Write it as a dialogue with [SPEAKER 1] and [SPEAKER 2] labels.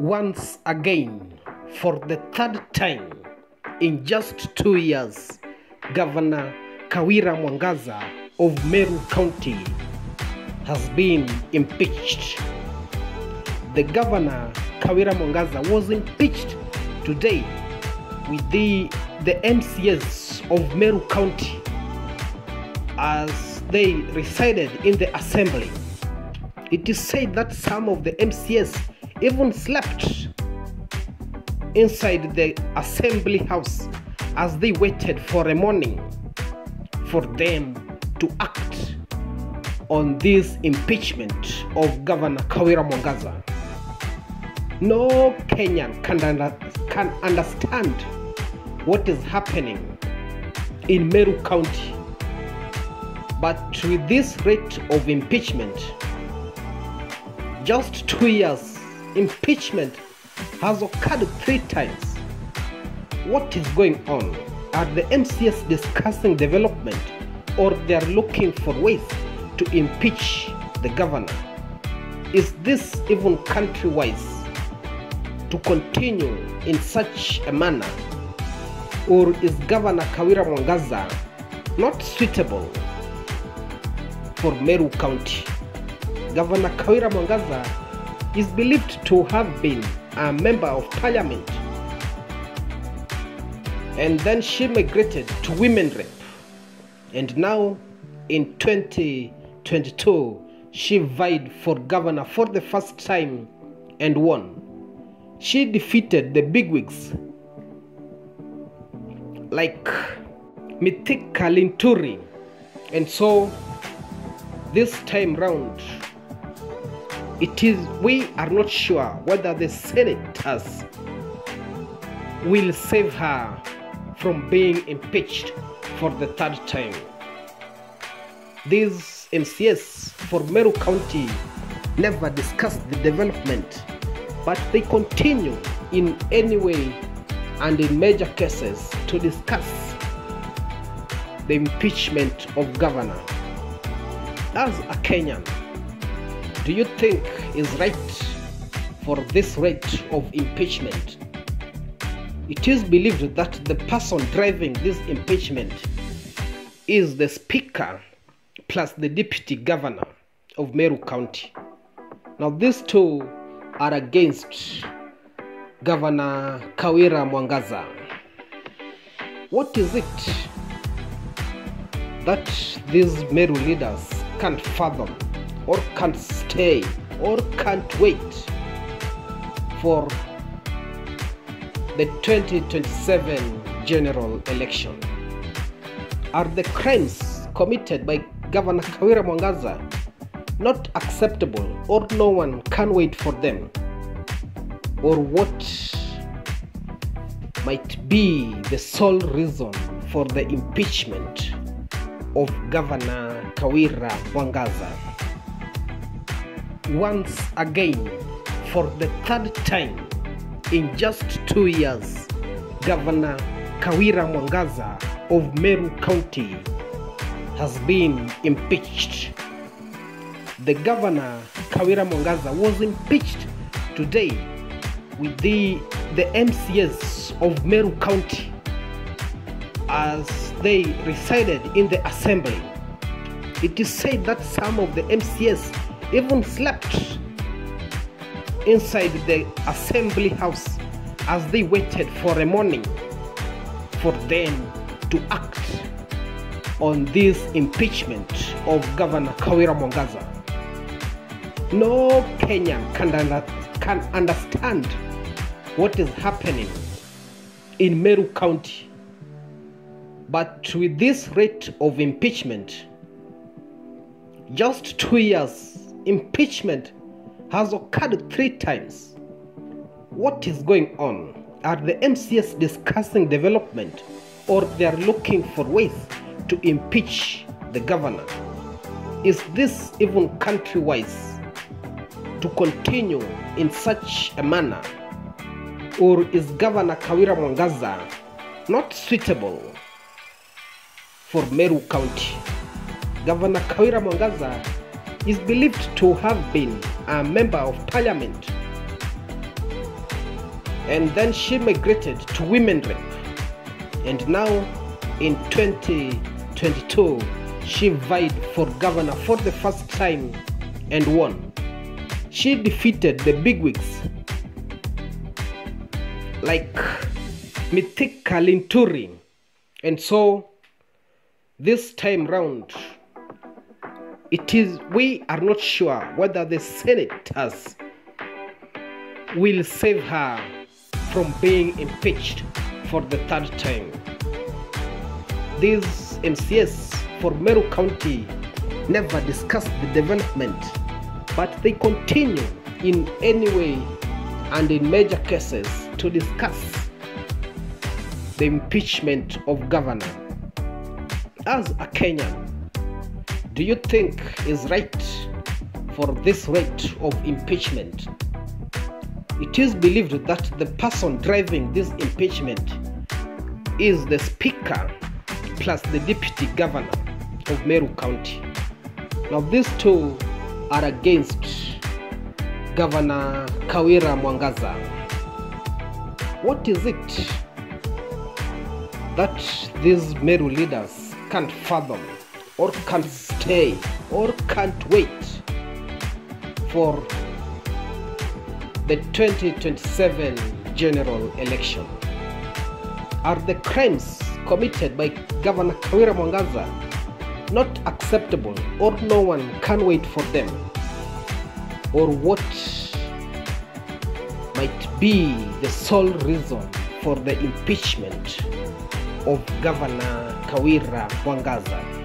[SPEAKER 1] once again for the third time in just two years governor kawira mwangaza of meru county has been impeached. The governor kawira mwangaza was impeached today with the the mcs of meru county as they resided in the assembly. It is said that some of the mcs even slept inside the assembly house as they waited for a morning for them to act on this impeachment of Governor Kawira Mwangaza. No Kenyan can, under, can understand what is happening in Meru County. But with this rate of impeachment, just two years, impeachment has occurred three times. What is going on? Are the MCS discussing development or they are looking for ways to impeach the governor? Is this even country wise to continue in such a manner? Or is Governor Kawira Mwangaza not suitable for Meru County? Governor Kawira Mwangaza is believed to have been a member of parliament and then she migrated to women rep. And now in 2022 she vied for governor for the first time and won. She defeated the bigwigs like Mithika Linturi. And so this time round it is we are not sure whether the senators will save her from being impeached for the third time. These mcs for meru county never discussed the development but they continue in any way and in major cases to discuss the impeachment of governor. As a kenyan do you think is right for this rate of impeachment? It is believed that the person driving this impeachment is the speaker plus the deputy governor of Meru County. Now, these two are against Governor Kawira Mwangaza. What is it that these Meru leaders can't fathom or can't stay or can't wait for the 2027 general election? Are the crimes committed by Governor Kawira Mwangaza not acceptable or no one can wait for them? Or what might be the sole reason for the impeachment of Governor Kawira Mwangaza? Once again for the third time in just two years governor kawira mwangaza of meru county has been impeached. The governor kawira mwangaza was impeached today with the the mcs of meru county as they resided in the assembly. It is said that some of the mcs even slept inside the assembly house as they waited for a morning for them to act on this impeachment of Governor Kawira Mwangaza. No Kenyan can, can understand what is happening in Meru County. But with this rate of impeachment, just two years impeachment has occurred three times. What is going on? Are the MCS discussing development or they are looking for ways to impeach the governor? Is this even country wise to continue in such a manner? Or is Governor Kawira Mwangaza not suitable for Meru County? Governor Kawira Mwangaza is believed to have been a member of parliament and then she migrated to women rep and now in 2022 she vied for governor for the first time and won. She defeated the bigwigs like Mithika Linturi. And so this time round it is we are not sure whether the senators will save her from being impeached for the third time. These MCS for Meru County never discussed the development, but they continue in any way and in major cases to discuss the impeachment of governor. As a Kenyan, do you think is right for this rate of impeachment? It is believed that the person driving this impeachment is the speaker plus the deputy governor of Meru County. Now these two are against Governor Kawira Mwangaza. What is it that these Meru leaders can't fathom or can't stay or can't wait for the 2027 general election? Are the crimes committed by Governor Kawira Mwangaza not acceptable or no one can wait for them? Or what might be the sole reason for the impeachment of Governor Kawira Mwangaza?